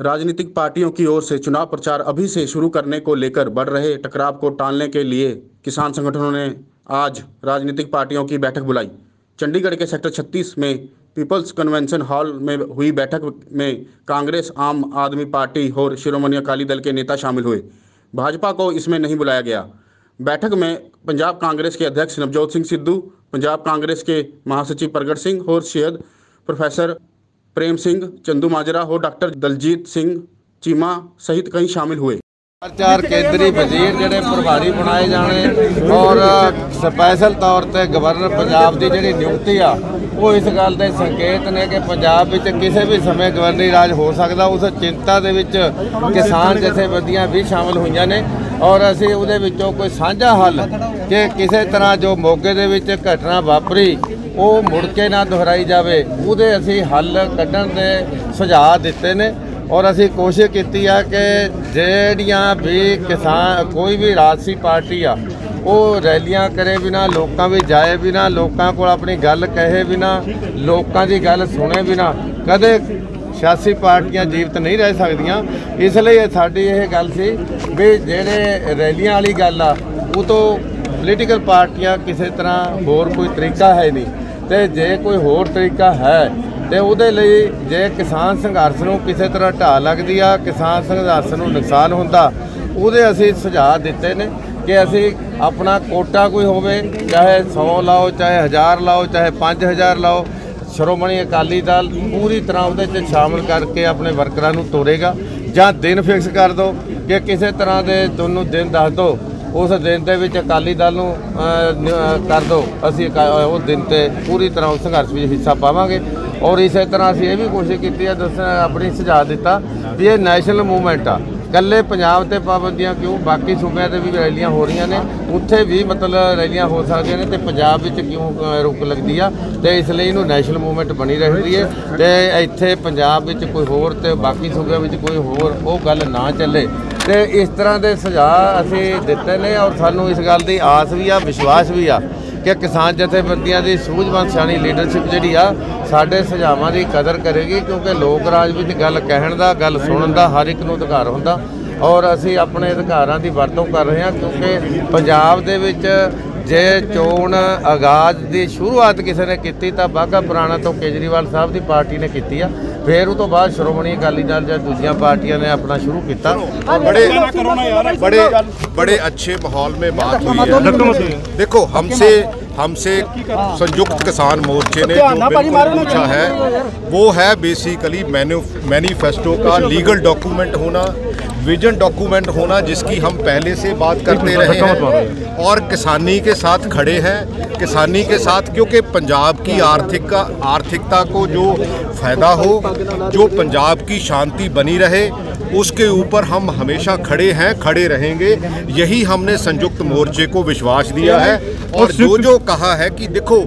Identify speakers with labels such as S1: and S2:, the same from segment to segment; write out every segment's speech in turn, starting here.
S1: राजनीतिक पार्टियों की ओर से चुनाव प्रचार अभी से शुरू करने को लेकर बढ़ रहे टकराव को टालने के लिए किसान संगठनों ने आज राजनीतिक पार्टियों की बैठक बुलाई। चंडीगढ़ के सेक्टर 36 में पीपल्स कन्वेंशन हॉल में हुई बैठक में कांग्रेस, आम आदमी पार्टी और शिरोमणि अकाली दल के नेता शामिल हुए। भाजपा को इसमें नहीं बुलाया गया। बैठक में पंजाब कांग्रेस के अध्यक्ष नवजोत सिंह सिद्धू, पंजाब कांग्रेस के महासचिव प्रगट सिंह और शहद प्रोफेसर प्रेम सिंह चंदू माजरा और डॉक्टर दलजीत सिंह चीमा सहित कई शामिल हुए
S2: ਚਾਰ ਚਾਰ ਕੇਂਦਰੀ ਵਜ਼ੀਰ ਜਿਹੜੇ ਪ੍ਰਭਾਰੀ ਬਣਾਏ ਜਾਣੇ ਔਰ ਸਪੈਸ਼ਲ ਤੌਰ ਤੇ ਗਵਰਨਰ ਪੰਜਾਬ ਦੀ ਜਿਹੜੀ ਨਿਯੁਕਤੀ ਆ ਉਹ ਇਸ ਗੱਲ ਦੇ ਸੰਕੇਤ ਨੇ ਕਿ ਪੰਜਾਬ ਵਿੱਚ ਕਿਸੇ ਵੀ ਸਮੇਂ ਗਵਰਨਰੀ ਰਾਜ ਹੋ ਸਕਦਾ ਉਸ ਚਿੰਤਾ ਦੇ ਵਿੱਚ ਕਿਸਾਨ ਜਥੇਬੰਦੀਆਂ ਵੀ ਸ਼ਾਮਲ ਹੋਈਆਂ ਨੇ ਔਰ ਅਸੀਂ ਉਹਦੇ ਵਿੱਚੋਂ ਕੋਈ ਸਾਂਝਾ ਹੱਲ ਕਿ ਕਿਸੇ ਤਰ੍ਹਾਂ ਜੋ ਮੋਗੇ ਦੇ ਵਿੱਚ ਘਟਨਾ ਵਾਪਰੀ ਉਹ ਮੁੜ ਕੇ ਨਾ ਦੁਹਰਾਈ ਜਾਵੇ, ਉਹਦੇ ਅਸੀਂ ਹੱਲ ਕੱਢਣ ਦੇ ਸੁਝਾਅ ਦਿੱਤੇ ਨੇ ਔਰ ਅਸੀਂ ਕੋਸ਼ਿਸ਼ ਕੀਤੀ ਆ ਕਿ ਜਿਹੜੀਆਂ ਵੀ ਕਿਸਾਨ, ਕੋਈ ਵੀ ਰਾਜਸੀ ਪਾਰਟੀ ਆ, ਉਹ ਰੈਲੀਆਂ ਕਰੇ ਬਿਨਾ, ਲੋਕਾਂ ਵਿੱਚ ਜਾਏ ਬਿਨਾ, ਲੋਕਾਂ ਕੋਲ ਆਪਣੀ ਗੱਲ ਕਹੇ ਬਿਨਾ, ਲੋਕਾਂ ਦੀ ਗੱਲ ਸੁਣੇ ਬਿਨਾ, ਕਦੇ ਸਿਆਸੀ ਪਾਰਟੀਆਂ ਜੀਵਤ ਨਹੀਂ ਰਹਿ ਸਕਦੀਆਂ। ਇਸ ਲਈ ਸਾਡੀ ਇਹ ਗੱਲ ਸੀ ਵੀ ਜਿਹੜੇ ਰੈਲੀਆਂ ਵਾਲੀ ਗੱਲ ਆ, ਉਹ ਤੋਂ ਪੋਲੀਟੀਕਲ ਪਾਰਟੀਆਂ ਕਿਸੇ ਤਰ੍ਹਾਂ ਹੋਰ ਕੋਈ ਤਰੀਕਾ ਹੈ ਨਹੀਂ। ਤੇ ਜੇ ਕੋਈ ਹੋਰ ਤਰੀਕਾ ਹੈ, ਤੇ ਉਹਦੇ ਲਈ ਜੇ ਕਿਸਾਨ ਸੰਘਰਸ਼ ਨੂੰ ਕਿਸੇ ਤਰ੍ਹਾਂ ਢਾਹ ਲੱਗਦੀ ਆ, ਕਿਸਾਨ ਸੰਘਰਸ਼ ਨੂੰ ਨੁਕਸਾਨ ਹੁੰਦਾ, ਉਹਦੇ ਅਸੀਂ ਸੁਝਾਅ ਦਿੱਤੇ ਨੇ ਕਿ ਅਸੀਂ ਆਪਣਾ ਕੋਟਾ ਕੋਈ ਹੋਵੇ, ਚਾਹੇ 100 ਲਾਓ, ਚਾਹੇ 1000 ਲਾਓ, ਚਾਹੇ 5000 ਲਾਓ, ਸ਼੍ਰੋਮਣੀ ਅਕਾਲੀ ਦਲ ਪੂਰੀ ਤਰ੍ਹਾਂ ਉਹਦੇ 'ਚ ਸ਼ਾਮਲ ਕਰਕੇ ਆਪਣੇ ਵਰਕਰਾਂ ਨੂੰ ਤੋਰੇਗਾ, ਜਾਂ ਦਿਨ ਫਿਕਸ ਕਰ ਦਿਓ ਕਿ ਕਿਸੇ ਤਰ੍ਹਾਂ ਦੇ ਤੁਹਾਨੂੰ ਦਿਨ ਦੱਸ ਦਿਓ ਉਸ ਦਿਨ ਦੇ ਵਿੱਚ ਅਕਾਲੀ ਦਲ ਨੂੰ ਕਰ ਦਿਓ ਅਸੀਂ ਅਕਾ- ਉਹ ਦਿਨ ਤੇ ਪੂਰੀ ਤਰ੍ਹਾਂ ਉਸ ਸੰਘਰਸ਼ ਵਿੱਚ ਹਿੱਸਾ ਪਾਵਾਂਗੇ। ਔਰ ਇਸੇ ਤਰ੍ਹਾਂ ਅਸੀਂ ਇਹ ਵੀ ਕੋਸ਼ਿਸ਼ ਕੀਤੀ ਹੈ ਦੱਸਣ ਆਪਣੀ ਸੁਝਾਅ ਦਿੱਤਾ ਵੀ ਇਹ ਨੈਸ਼ਨਲ ਮੂਵਮੈਂਟ ਆ। ਕੱਲੇ ਪੰਜਾਬ ਤੇ ਪਾਬੰਦੀਆਂ ਕਿਉਂ? ਬਾਕੀ ਸੂਬਿਆਂ ਤੇ ਵੀ ਰੈਲੀਆਂ ਹੋ ਰਹੀਆਂ ਨੇ। ਉੱਥੇ ਵੀ ਮਤਲਬ ਰੈਲੀਆਂ ਹੋ ਸਕਦੀਆਂ ਨੇ ਤੇ ਪੰਜਾਬ ਵਿੱਚ ਕਿਉਂ ਰੁਕ ਲੱਗਦੀ ਆ? ਤੇ ਇਸ ਲਈ ਇਹਨੂੰ ਨੈਸ਼ਨਲ ਮੂਵਮੈਂਟ ਬਣੀ ਰਹਿੰਦੀ ਹੈ ਤੇ ਇੱਥੇ ਪੰਜਾਬ ਵਿੱਚ ਕੋਈ ਹੋਰ ਤੇ ਬਾਕੀ ਸੂਬਿਆਂ ਵਿੱਚ ਕੋਈ ਹੋਰ ਉਹ ਗੱਲ ਨਾ ਚੱਲੇ। ਤੇ ਇਸ ਤਰ੍ਹਾਂ ਦੇ ਸੁਝਾਅ ਅਸੀਂ ਦਿੱਤੇ ਨੇ ਔਰ ਸਾਨੂੰ ਇਸ ਗੱਲ ਦੀ ਆਸ ਵੀ ਆ, ਵਿਸ਼ਵਾਸ ਵੀ ਆ ਕਿ ਕਿਸਾਨ ਜਥੇਬੰਦੀਆਂ ਦੀ ਸੂਝਵਾਨ ਸਿਆਣੀ ਲੀਡਰਸ਼ਿਪ ਜਿਹੜੀ ਆ, ਸਾਡੇ ਸੁਝਾਵਾਂ ਦੀ ਕਦਰ ਕਰੇਗੀ ਕਿਉਂਕਿ ਲੋਕ ਰਾਜ ਵਿੱਚ ਗੱਲ ਕਹਿਣ ਦਾ, ਗੱਲ ਸੁਣਨ ਦਾ ਹਰ ਇੱਕ ਨੂੰ ਅਧਿਕਾਰ ਹੁੰਦਾ ਔਰ ਅਸੀਂ ਆਪਣੇ ਅਧਿਕਾਰਾਂ ਦੀ ਵਰਤੋਂ ਕਰ ਰਹੇ ਹਾਂ ਕਿਉਂਕਿ ਪੰਜਾਬ ਦੇ ਵਿੱਚ ਜੇ ਚੋਣ ਆਗਾਜ਼ ਦੀ ਸ਼ੁਰੂਆਤ ਕਿਸੇ ਨੇ ਕੀਤੀ ਤਾਂ ਬਾਗਾ ਪੁਰਾਣਾ ਤੋਂ ਕੇਜਰੀਵਾਲ ਸਾਹਿਬ ਦੀ ਪਾਰਟੀ ਨੇ ਕੀਤੀ ਆ ਫਿਰ ਉਹ ਤੋਂ ਬਾਅਦ ਸ਼੍ਰੋਮਣੀ ਅਕਾਲੀ ਦਲ ਜਾਂ ਦੂਜੀਆਂ ਪਾਰਟੀਆਂ ਨੇ ਆਪਣਾ ਸ਼ੁਰੂ ਕੀਤਾ
S3: बड़े बड़े बड़े अच्छे माहौल में बात हुई है देखो हमसे हमसे संयुक्त किसान मोर्चे ने जो बिल्कुल पूछा है वो है बेसिकली मैनिफेस्टो का लीगल डॉक्यूमेंट होना विजन डॉक्यूमेंट होना जिसकी हम पहले से बात करते रहे हैं और किसानी के साथ खड़े हैं किसानी के साथ क्योंकि पंजाब की आर्थिक का आर्थिकता को जो फ़ायदा हो जो पंजाब की शांति बनी रहे उसके ऊपर हम हमेशा खड़े हैं खड़े रहेंगे। यही हमने संयुक्त मोर्चे को विश्वास दिया है। और जो जो कहा है कि देखो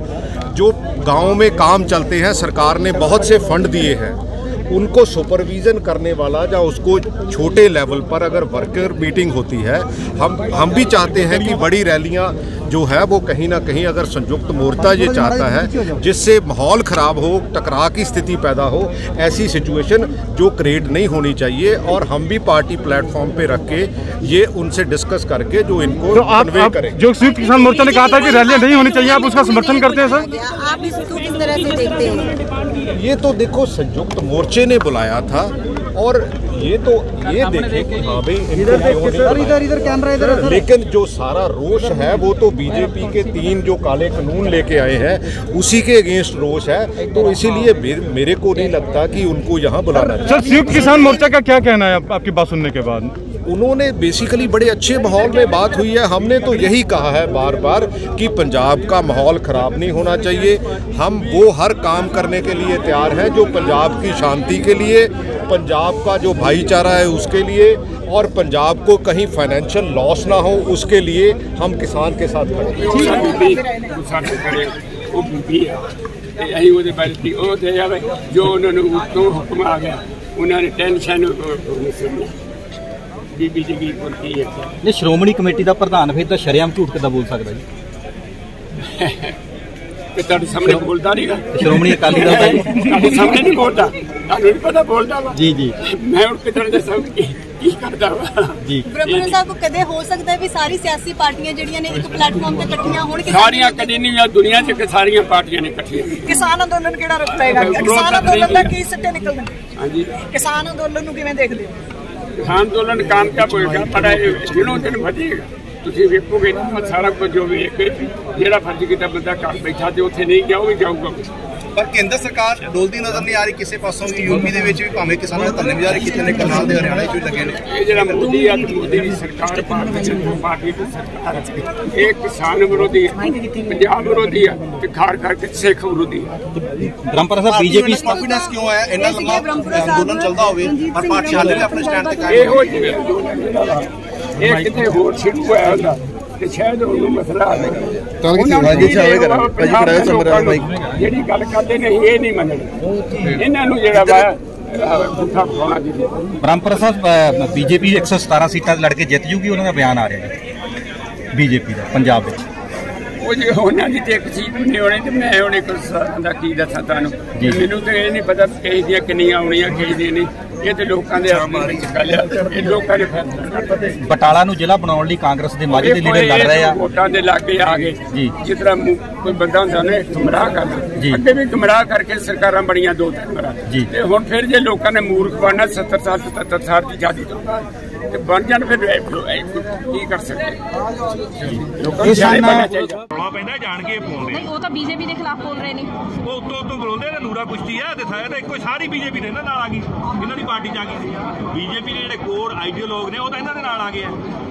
S3: जो गाँव में काम चलते हैं सरकार ने बहुत से फंड दिए हैं। उनको सुपरविज़न करने वाला या उसको छोटे लेवल पर अगर वर्कर मीटिंग होती है हम हम भी चाहते हैं कि बड़ी रैलियाँ जो है वो कहीं ना कहीं अगर संयुक्त मोर्चा ये चाहता है जिससे माहौल ख़राब हो टकराव की स्थिति पैदा हो ऐसी सिचुएशन जो क्रिएट नहीं होनी चाहिए और हम भी पार्टी प्लेटफॉर्म पे रख के ये उनसे डिस्कस करके जो इनको
S4: तो आप, आप
S3: करें।
S4: जो संयुक्त किसान मोर्चा ने कहा था कि रैलियाँ नहीं होनी चाहिए आप उसका समर्थन करते हैं सर?
S5: आप इसको किस तरह से देखते हैं?
S3: ये तो देखो संयुक्त मोर्चे ने बुलाया था और ये तो ये देखे कि हाँ भाई इनको क्यों नहीं
S6: इधर कैमरा इधर
S3: लेकिन जो सारा रोष है वो तो बीजेपी के तीन जो काले कानून लेके आए हैं उसी के अगेंस्ट रोष है। तो इसीलिए मेरे, मेरे को नहीं लगता कि उनको यहाँ बुलाना चाहिए।
S4: सर संयुक्त किसान मोर्चा का क्या कहना है आपकी बात सुनने के बाद?
S3: उन्होंने बेसिकली बड़े अच्छे माहौल में बात हुई है हमने तो यही कहा है बार बार कि पंजाब का माहौल ख़राब नहीं होना चाहिए हम वो हर काम करने के लिए तैयार हैं जो पंजाब की शांति के लिए पंजाब का जो भाईचारा है उसके लिए और पंजाब को कहीं फाइनेंशियल लॉस ना हो उसके लिए हम किसान के साथ खड़े हैं
S7: ਸਾਨੂੰ ਵੀ ਸਾਡੇ ਕਰੇ ਉਹ ਬੀਬੀ ਆ ਤੇ ਅਸੀਂ ਉਹਦੇ ਬਾਰੇ ਦੀ ਉਹ ਤੇ ਜਾਵੇ ਜੋ ਉਹਨਾਂ ਨੂੰ ਉੱਤੋਂ ਹੁਕਮ ਆ ਗਿਆ ਉਹਨਾਂ ਨੇ ਟੈਨਸ਼ਨ ਨਹੀਂ ਸੁਣੀ ਕੀ ਬੋਲਦੀ ਹੈ
S6: ਨੇ ਸ਼੍ਰੋਮਣੀ ਕਮੇਟੀ ਦਾ ਪ੍ਰਧਾਨ ਫਿਰ ਤਾਂ ਸ਼ਰੇਆਮ ਝੂਠ ਕਿੱਦਾਂ ਬੋਲ ਸਕਦਾ ਜੀ?
S7: ਕਿ ਤੁਹਾਡੇ ਸਾਹਮਣੇ ਬੋਲਦਾ ਨਹੀਂਗਾ
S6: ਸ਼੍ਰੋਮਣੀ ਅਕਾਲੀ ਦਲ ਦਾ ਜੀ।
S7: ਤੁਹਾਡੇ ਸਾਹਮਣੇ ਨਹੀਂ ਬੋਲਦਾ। ਤੁਹਾਨੂੰ ਨਹੀਂ ਪਤਾ ਬੋਲਦਾ ਵਾ।
S6: ਜੀ ਜੀ।
S7: ਮੈਂ ਹੁਣ ਕਿਤੇ ਦੱਸਾਂ ਕੀ ਕੀ ਕਰਦਾ ਵਾ।
S6: ਜੀ।
S5: ਬ੍ਰਹਮਣ ਸਾਹਿਬ ਕਦੇ ਹੋ ਸਕਦਾ ਵੀ ਸਾਰੀ ਸਿਆਸੀ ਪਾਰਟੀਆਂ ਜਿਹੜੀਆਂ ਨੇ ਇੱਕ ਪਲੇਟਫਾਰਮ ਤੇ ਇਕੱਠੀਆਂ ਹੋਣਗੇ
S7: ਸਾਰੀਆਂ ਕਦੀ ਨਹੀਂ ਆ ਦੁਨੀਆ 'ਚ ਕਿ ਸਾਰੀਆਂ ਪਾਰਟੀਆਂ ਨੇ ਇਕੱਠੀਆਂ।
S8: ਕਿਸਾਨ ਅੰਦੋਲਨ ਕਿਹੜਾ ਰੁਕ ਪਏਗਾ ਕਿਸਾਨ
S7: ਤਾਂ
S8: ਅੰਦੋਲਨ ਦਾ। ਕੀ ਸਿੱਟੇ ਨਿਕਲਣ?
S7: ਹਾਂਜੀ।
S8: ਕਿਸਾਨ ਅੰਦੋਲਨ ਨੂੰ ਕਿਵੇਂ ਦੇਖਦੇ ਹੋ?
S7: ਕਿਸਾਨ ਅੰਦੋਲਨ ਕਾਮਯਾਬ ਹੋਏਗਾ ਪਰ ਇਹ ਦਿਨੋਂ ਦਿਨ ਵਧੇਗਾ। ਤੁਸੀਂ ਵੇਖੋਗੇ, ਸਾਰਾ ਕੁਝ ਜੋ ਵੇਖ ਕੇ ਜਿਹੜਾ ਫਰਜ਼ ਕੀਤਾ ਬੰਦਾ ਘਰ ਬੈਠਾ ਤੇ ਉੱਥੇ ਨਹੀਂ ਗਿਆ, ਉਹ ਵੀ ਜਾਊਗਾ
S9: ਪਰ ਕੇਂਦਰ ਸਰਕਾਰ ਡੋਲਦੀ ਨਜ਼ਰ ਨਹੀਂ ਆ ਰਹੀ ਕਿਸੇ ਪਾਸੋਂ ਵੀ ਯੂਪੀ ਦੇ ਵਿੱਚ ਵੀ ਭਾਵੇਂ ਕਿਸਾਨਾਂ ਨੇ ਧਰਨੇ ਵਿਚਾਰੇ ਕੀਤੇ ਨੇ ਕਰਨਾਲ ਦੇ ਹਰਿਆਣਾ 'ਚ ਵੀ ਲੱਗੇ ਨੇ।
S7: ਇਹ ਜਿਹੜਾ ਮੋਦੀ ਆ ਤੇ ਮੋਦੀ ਦੀ ਸਰਕਾਰ ਪਾਰਟੀ ਦੀ ਸਰਕਾਰ ਹੈ। ਇਹ ਕਿਸਾਨ ਵਿਰੋਧੀ ਹੈ ਪੰਜਾਬ ਵਿਰੋਧੀ ਆ ਤੇ ਖਾਰ ਕਰਕੇ ਸਿੱਖ ਵਿਰੋਧੀ ਆ
S6: ਬ੍ਰਹਮਪੁਰਾ ਸਾਹਿਬ ਬੀਜੇਪੀ
S9: ਕੰਫੀਡੈਂਸ ਕਿਉਂ ਆਇਆ ਇੰਨਾ ਲੰਮਾ ਅੰਦੋਲਨ ਚੱਲਦਾ ਹੋਵੇ ਪਰ ਪਾਠਸ਼ਾਲੇ ਨੇ ਆਪਣੇ ਸਟੈਂਡ ਤੇ ਕਾਇਮ
S7: ਇਹੋ ਜਿਹੇ ਇਹ ਕਿਤੇ ਹੋਰ ਸ਼ੁਰੂ ਹੋਇਆ ਹੁੰਦਾ। ਤੇ ਸ਼ਾਇਦ ਉਹਨੂੰ ਮਸਲਾ ਆ ਜਾਏਗਾ ਹਾਂਜੀ ਚਾਹੇ ਕਰਾਂ। ਭਾਜੀ ਖੜਾ ਸਮਰਾ ਮਾਈਕ। ਜਿਹੜੀ ਗੱਲ ਕਰਦੇ ਨੇ ਇਹ ਨਹੀਂ ਮੰਨਣੀ ਇਹਨਾਂ ਨੂੰ ਜਿਹੜਾ ਵਾ ਪੁੱਠਾ ਪਾਉਣਾ ਜੀ।
S6: ਬ੍ਰਹਮਪੁਰਾ ਸਾਹਿਬ ਬੀਜੇਪੀ 117 ਸੀਟਾਂ ਤੇ ਲੜ ਕੇ ਜਿੱਤ ਜੂਗੀ ਉਹਨਾਂ ਦਾ ਬਿਆਨ ਆ ਰਿਹਾ ਜੀ। ਬੀਜੇਪੀ ਦਾ ਪੰਜਾਬ ਵਿੱਚ।
S7: ਉਹ ਜੇ ਉਹਨਾਂ ਦੀ ਤੇ ਇੱਕ ਚੀਜ਼ ਨਹੀਂ ਹੋਣੀ ਤੇ ਮੈਂ ਹੁਣ ਇੱਕ ਦਾ ਕੀ ਦੱਸਾਂ ਤੁਹਾਨੂੰ। ਮੈਨੂੰ ਤੇ ਇਹ ਨਹੀਂ ਪਤਾ ਕਿਸੇ ਦੀਆਂ ਕਿੰਨੀਆਂ ਆਉਣੀਆਂ ਕਿਸੇ ਦੀਆਂ ਨਹੀਂ। ਇਹ ਤੇ ਲੋਕਾਂ ਦੇ ਹੱਥ ਵਿੱਚ ਗੱਲ ਆ ਇਹ ਲੋਕਾਂ ਨੇ ਫੈਸਲਾ ਕਰਨਾ
S6: ਬਟਾਲਾ ਨੂੰ ਜ਼ਿਲ੍ਹਾ ਬਣਾਉਣ ਲਈ ਕਾਂਗਰਸ ਦੇ ਮਾਝੇ ਦੇ ਲੀਡਰ ਲੜ ਰਹੇ ਆ
S7: ਵੋਟਾਂ ਦੇ ਲਾਗੇ ਆ ਗਏ
S6: ਜੀ।
S7: ਜਿਸ ਤਰ੍ਹਾਂ ਕੋਈ ਬੰਦਾ ਹੁੰਦਾ ਨੇ ਗੁੰਮਰਾਹ। ਕਰਦਾ ਅੱਗੇ ਵੀ ਗੁੰਮਰਾਹ ਕਰਕੇ ਸਰਕਾਰਾਂ ਬਣੀਆਂ ਦੋ ਤਿੰਨ ਵਾਰ। ਤੇ ਹੁਣ ਫਿਰ ਜੇ ਲੋਕਾਂ ਨੇ ਮੂਰਖ ਬਣਨਾ 70 ਸਾਲ 77 ਸਾਲ ਦੀ ਆਜ਼ਾਦੀ ਤੋਂ ਤੇ ਬਣ ਜਾਣ ਫਿਰ ਕੀ ਕਰ ਸਕਦੇ ਲੋਕਾਂ ਨੂੰ ਚਾਹੀਦਾ।
S4: ਰੌਲਾ ਪੈਂਦਾ ਜਾਣ ਕੇ ਪਾਉਂਦੇ
S5: ਨਹੀਂ ਉਹ ਤਾਂ ਬੀਜੇਪੀ ਦੇ ਖਿਲਾਫ ਬੋਲ ਰਹੇ ਨੇ।
S4: ਉਹ ਉੱਤੋਂ ਉੱਤੋਂ ਬੋਲਦੇ ਨੇ ਨੂਰਾ ਕੁਸ਼ਤੀ ਆ ਤੇ ਸਾਰਾ ਤਾਂ ਇੱਕੋ ਸਾਰੀ ਬੀਜੇਪੀ ਦੇ ਨਾਲ ਆ ਗਈ। ਇਹਨਾਂ ਦੀ ਪਾਰਟੀ ਚ ਆ ਗਈ। ਬੀਜੇਪੀ ਦੇ ਜਿਹੜੇ ਕੋਰ ਆਈਡੀਓਲੋਗ ਨੇ ਉਹ ਤਾਂ ਇਹਨਾਂ ਦੇ ਨਾਲ ਆ ਗਏ ਆ।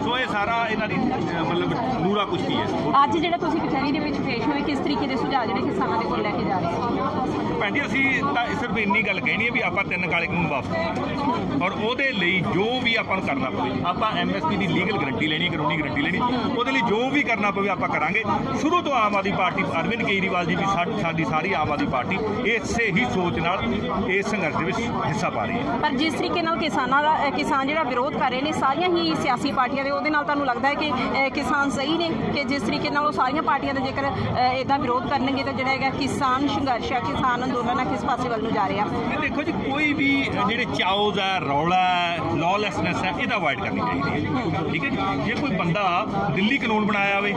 S4: ਸੋ ਇਹ ਸਾਰਾ ਇਹਨਾਂ ਦੀ ਅਹ, ਮਤਲਬ ਨੂਰਾ ਕੁਸ਼ਤੀ ਹੈ।
S5: ਅੱਜ ਜਿਹੜਾ ਤੁਸੀਂ ਕਚਹਿਰੀ ਦੇ ਵਿੱਚ ਪੇਸ਼ ਹੋਏ ਕਿਸ ਤਰੀਕੇ ਦੇ ਸੁਝਾਅ ਜਿਹੜੇ ਕਿਸਾਨਾਂ ਦੇ ਕੋਲ ਲੈ ਕੇ ਜਾ ਰਹੇ ਹੋ?
S4: ਭੈਣ ਜੀ ਅਸੀਂ ਤਾਂ ਸਿਰਫ ਇੰਨੀ ਗੱਲ ਕਹਿਣੀ ਹੈ ਵੀ ਆਪਾਂ ਤਿੰਨ ਕਾਲੇ ਕਾਨੂੰਨ ਵਾਪਸ ਔਰ ਉਹਦੇ ਲਈ ਜੋ ਵੀ ਆਪਾਂ ਨੂੰ ਕਰਨਾ ਪਵੇ ਆਪਾਂ ਐਮਐਸਪੀ ਦੀ ਲੀਗਲ ਗਰੰਟੀ ਲੈਣੀ ਕਾਨੂੰਨੀ ਗਰੰਟੀ ਲੈਣੀ ਉਹਦੇ ਲਈ ਜੋ ਵੀ ਕਰਨਾ ਪਵੇ ਆਪਾਂ ਕਰਾਂਗੇ। ਸ਼ੁਰੂ ਤੋਂ ਆਮ ਆਦਮੀ ਪਾਰਟੀ ਅਰਵਿੰਦ ਕੇਜਰੀਵਾਲ ਜੀ ਵੀ ਸਾ- ਸਾਡੀ ਸਾਰੀ ਆਮ ਆਦਮੀ ਪਾਰਟੀ ਇਸੇ ਹੀ ਸੋਚ ਨਾਲ ਇਸ ਸੰਘਰਸ਼ ਦੇ ਵਿੱਚ ਹਿੱਸਾ ਪਾ ਰਹੀ ਹੈ।
S5: ਪਰ ਜਿਸ ਤਰੀਕੇ ਨਾਲ ਕਿਸਾਨਾਂ ਦਾ ਅ, ਕਿਸਾਨ ਜਿਹੜਾ ਵਿਰੋਧ ਕਰ ਰਹੇ ਨੇ ਸਾਰੀਆਂ ਹੀ ਸਿਆਸੀ ਪਾਰਟੀਆਂ ਦੇ ਉਹਦੇ ਨਾਲ ਤੁਹਾਨੂੰ ਲੱਗਦਾ ਹੈ ਕਿ ਕਿਸਾਨ ਸਹੀ ਨੇ ਕਿ ਜਿਸ ਤਰੀਕੇ ਨਾਲ ਉਹ ਸਾਰੀਆਂ ਪਾਰਟੀਆਂ ਦੇ ਜੇਕਰ ਇਦਾਂ ਵਿਰੋਧ ਕਰਨਗੇ ਤਾਂ ਜਿਹੜਾ ਹੈਗਾ ਕਿਸਾਨ ਸੰਘਰਸ਼ ਹੈ ਕਿਸਾਨ ਅੰਦੋਲਨ ਹੈ ਕਿਸ ਪਾਸੇ ਵੱਲ ਨੂੰ ਜਾ ਰਿਹਾ?
S4: ਇਹ ਦੇਖੋ ਜੀ ਕੋਈ ਵੀ ਜਿਹੜੇ ਚਾਉਜ਼ ਹੈ ਰੌਲਾ ਲੌਲੈਸਨੈਸ ਹੈ ਇਹਦਾ ਅਵਾਇਡ ਕਰਨੀ ਚਾਹੀਦੀ ਹੈ ਠੀਕ ਹੈ ਜੀ? ਕੋਈ ਬੰਦਾ ਦਿੱਲੀ ਕਾਨੂੰਨ ਬਣਾਇਆ ਹੋਵੇ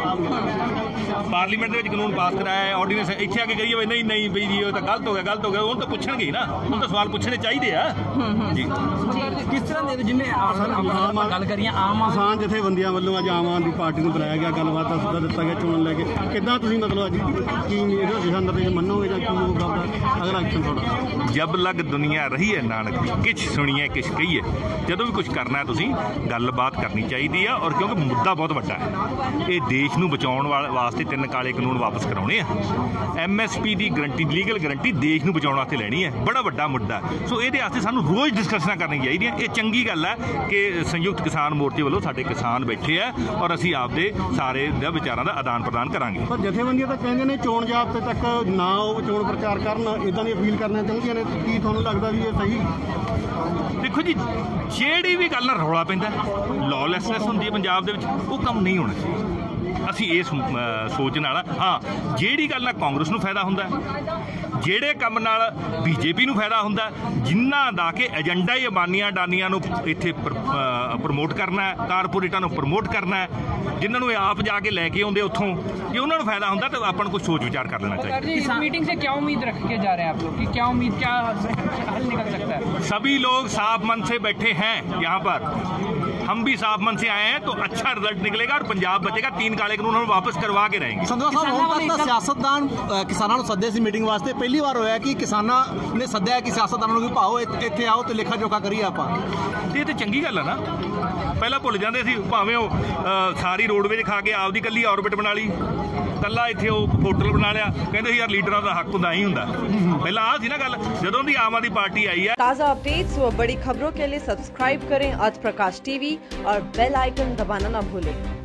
S4: ਪਾਰਲੀਮੈਂਟ ਦੇ ਵਿੱਚ ਕਾਨੂੰਨ ਪਾਸ ਕਰਾਇਆ ਹੈ ਆਰਡੀਨੈਂਸ ਇੱਥੇ ਆ ਕੇ ਕਹੀਏ ਵੀ ਨਹੀਂ ਨਹੀਂ ਬਈ ਜੀ ਇਹ ਤਾਂ ਗਲਤ ਹੋ ਗਿਆ ਗਲਤ ਹੋ ਗਿਆ ਉਹਨੂੰ ਤਾਂ ਪੁੱਛਣਗੇ ਹੀ ਨਾ। ਉਹਨੂੰ ਤਾਂ ਸਵਾਲ ਪੁੱਛਣੇ ਚਾਹੀਦੇ ਆ। ਜੀ।
S10: ਕਿਸ ਤਰ੍ਹਾਂ ਦੇ ਜਿਵੇਂ ਆਪਾਂ ਗੱਲ ਕਰੀਏ ਆਮ
S11: ਕਿਸਾਨ ਜਥੇਬੰਦੀਆਂ ਵੱਲੋਂ ਅੱਜ ਆਮ ਆਦਮੀ ਪਾਰਟੀ ਨੂੰ ਬੁਲਾਇਆ ਗਿਆ, ਗੱਲਬਾਤ ਦਾ ਸੱਦਾ ਦਿੱਤਾ ਗਿਆ, ਚੋਣ ਲੈ ਕੇ। ਕਿੱਦਾਂ ਤੁਸੀਂ ਮਤਲਬ ਅੱਜ ਕੀ ਇਹਦਾ ਦਿਸ਼ਾ ਨਿਰਦੇਸ਼ ਮੰਨੋਗੇ ਜਾਂ ਕੀ ਹੋਊਗਾ ਆਪਣਾ ਅਗਲਾ ਐਕਸ਼ਨ ਤੁਹਾਡਾ?
S4: ਜਬ ਲਗ ਦੁਨੀਆ ਰਹੀ ਹੈ ਨਾਨਕ ਕਿਛ ਸੁਣੀਏ, ਕਿਛ ਕਹੀਏ। ਜਦੋਂ ਵੀ ਕੁਝ ਕਰਨਾ ਤੁਸੀਂ, ਗੱਲਬਾਤ ਕਰਨੀ ਚਾਹੀਦੀ ਆ ਔਰ ਕਿਉਂਕਿ ਮੁੱਦਾ ਬਹੁਤ ਵੱਡਾ ਹੈ। ਇਹ ਦੇਸ਼ ਨੂੰ ਬਚਾਉਣ ਵਾਲ- ਵਾਸਤੇ ਤਿੰਨ ਕਾਲੇ ਕਾਨੂੰਨ ਵਾਪਸ ਕਰਾਉਣੇ ਆ। ਐਮਐਸਪੀ ਦੀ ਗਰੰਟੀ, ਲੀਗਲ ਗਰੰਟੀ ਦੇਸ਼ ਨੂੰ ਬਚਾਉਣ ਵਾਸਤੇ ਲੈਣੀ ਹੈ। ਬੜਾ ਵੱਡਾ ਮੁੱਦਾ ਸੋ ਇਹਦੇ ਵਾਸਤੇ ਸਾਨੂੰ ਰੋਜ਼ ਡਿਸਕਸ਼ਨਾਂ ਕਰਨੀਆਂ ਚਾਹੀਦੀਆਂ। ਇਹ ਚੰਗੀ ਗੱਲ ਹੈ ਕਿ ਸੰਯੁਕਤ ਕਿਸਾਨ ਮੋਰਚੇ ਵੱਲੋਂ ਸਾਡੇ ਕਿਸਾਨ ਬੈਠੇ ਆ ਔਰ ਅਸੀਂ ਆਪਦੇ ਸਾਰੇ ਦੇ ਵਿਚਾਰਾਂ ਦਾ ਆਦਾਨ ਪ੍ਰਦਾਨ ਕਰਾਂਗੇ।
S11: ਪਰ ਜਥੇਬੰਦੀਆਂ ਤਾਂ ਕਹਿੰਦੇ ਨੇ ਚੋਣ ਜਾਬਤੇ ਤੱਕ ਨਾ ਉਹ ਚੋਣ ਪ੍ਰਚਾਰ ਕਰਨ ਇਦਾਂ ਦੀ ਅਪੀਲ ਕਰਨਾ ਚਾਹੁੰਦੀਆਂ ਨੇ। ਕੀ ਤੁਹਾਨੂੰ ਲੱਗਦਾ ਵੀ ਇਹ ਸਹੀ?
S4: ਦੇਖੋ ਜੀ ਜਿਹੜੀ ਵੀ ਗੱਲ ਨਾਲ ਰੌਲਾ ਪੈਂਦਾ ਲੌਲੈਸਨੈਸ ਹੁੰਦੀ ਹੈ ਪੰਜਾਬ ਦੇ ਵਿੱਚ ਉਹ ਕੰਮ ਨਹੀਂ ਹੋਣਾ ਚਾਹੀਦਾ। ਅਸੀਂ ਇਸ ਅਹ, ਸੋਚ ਨਾਲ ਆ। ਹਾਂ ਜਿਹੜੀ ਗੱਲ ਨਾਲ ਕਾਂਗਰਸ ਨੂੰ ਫਾਇਦਾ ਹੁੰਦਾ ਹੈ, ਜਿਹੜੇ ਕੰਮ ਨਾਲ ਬੀਜੇਪੀ ਨੂੰ ਫਾਇਦਾ ਹੁੰਦਾ ਹੈ, ਜਿਨ੍ਹਾਂ ਦਾ ਕਿ ਏਜੰਡਾ ਹੀ ਅਬਾਨੀਆਂ ਡਾਨੀਆਂ ਨੂੰ ਇੱਥੇ ਪ੍ਰਮੋਟ ਕਰਨਾ ਹੈ ਕਾਰਪੋਰੇਟਾਂ ਨੂੰ ਪ੍ਰਮੋਟ ਕਰਨਾ ਹੈ ਜਿਨ੍ਹਾਂ ਨੂੰ ਇਹ ਆਪ ਜਾ ਕੇ ਲੈ ਕੇ ਆਉਂਦੇ ਉੱਥੋਂ ਜੇ ਉਹਨਾਂ ਨੂੰ ਫਾਇਦਾ ਹੁੰਦਾ ਤਾਂ ਆਪਾਂ ਨੂੰ ਕੁਝ ਸੋਚ ਵਿਚਾਰ ਕਰ ਲੈਣਾ ਚਾਹੀਦਾ
S10: जी इस मीटिंग से क्या उम्मीद रख के जा रहे हैं आप लोग कि क्या उम्मीद क्या हल निकल सकता है
S4: सभी लोग साफ मन से बैठे हैं यहाँ पर हम भी साफ मन से आए हैं तो अच्छा रिजल्ट निकलेगा और पंजाब बचेगा तीन काले कानून हम वापस करवा के रहेंगे
S10: ਸੰਧਵਾ ਸਾਹਿਬ ਹੁਣ ਤੱਕ ਤਾਂ ਸਿਆਸਤਦਾਨ ਅ, ਕਿਸਾਨਾਂ ਨੂੰ ਸੱਦੇ ਸੀ ਮੀਟਿੰਗ ਵਾਸਤੇ ਪਹਿਲੀ ਵਾਰ ਹੋਇਆ ਕਿ ਕਿਸਾਨਾਂ ਨੇ ਸੱਦਿਆ ਕਿ ਸਿਆਸਤਦਾਨਾਂ ਨੂੰ ਵੀ ਭਾਓ ਇੱਥੇ ਇੱਥੇ ਆਓ ਤੇ ਲੇਖਾ ਜੋਖਾ ਕਰੀਏ ਆਪਾਂ
S4: ਇਹ ਤੇ ਚੰਗੀ ਗੱਲ ਆ ਨਾ ਪਹਿਲਾਂ ਭੁੱਲ ਜਾਂਦੇ ਸੀ ਭਾਵੇਂ ਉਹ ਅ, ਸਾਰੀ ਰੋਡਵੇਜ ਖਾ ਕੇ ਆਪਦੀ ਕੱਲੀ ਆਰਬਿਟ ਬਣਾ ਲਈ ਕੱਲਾ ਇੱਥੇ ਉਹ ਹੋਟਲ ਬਣਾ ਲਿਆ ਕਹਿੰਦੇ ਸੀ ਯਾਰ ਲੀਡਰਾਂ ਦਾ ਹੱਕ ਹੁੰਦਾ ਹੀ ਹੁੰਦਾ ਪਹਿਲਾਂ ਆਹ ਸੀ ਨਾ ਗੱਲ ਜਦੋਂ ਦੀ ਆਮ ਆਦਮੀ ਪਾਰਟੀ ਆਈ ਹੈ
S12: ताज़ा अपडेट्स व बड़ी खबरों के लिए सब्सक्राइब करें आज प्रकाश टीवी और बेल आइकन दबाना न भूलें